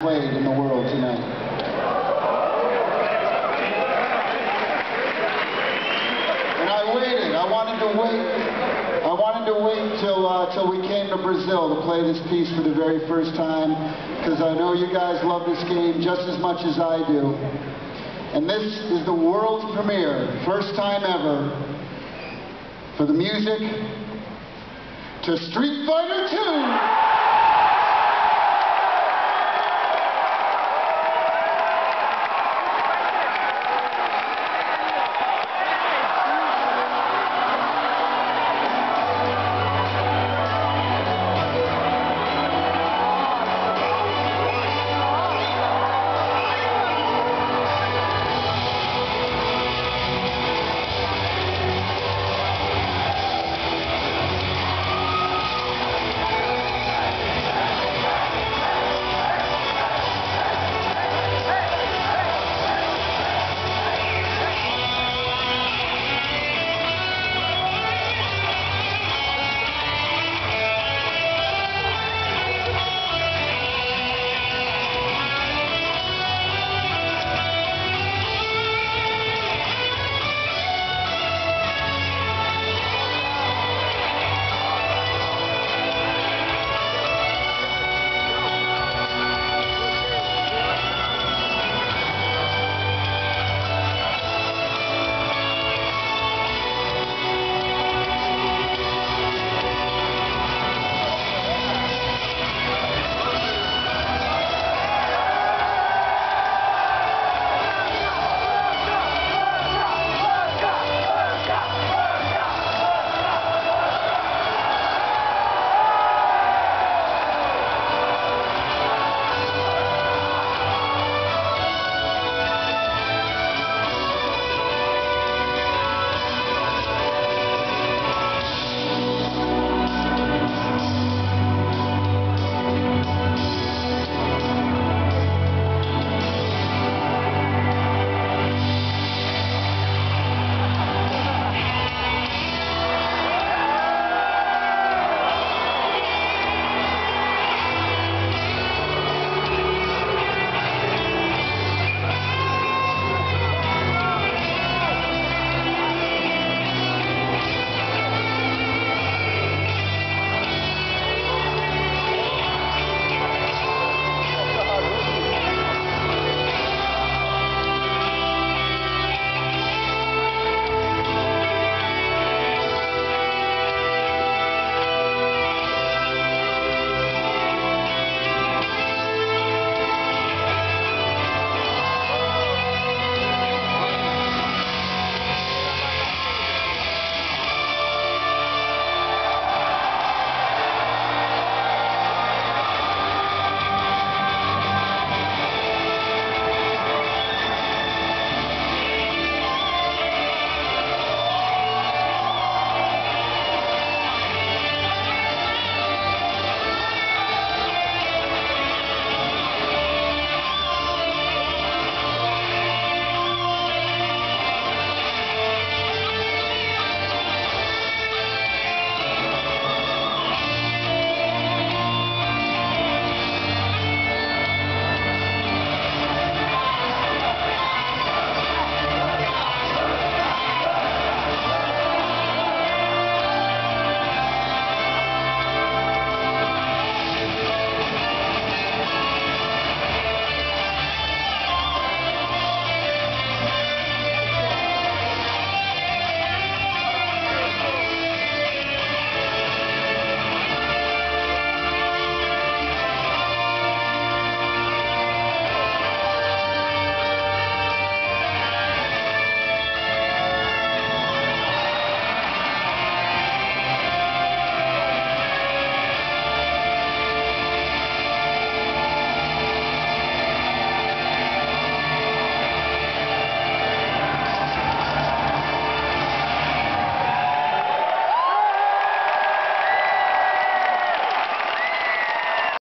played in the world tonight. And I waited. I wanted to wait. I wanted to wait till uh, till we came to Brazil to play this piece for the very first time because I know you guys love this game just as much as I do. And this is the world premiere, first time ever, for the music to Street Fighter 2.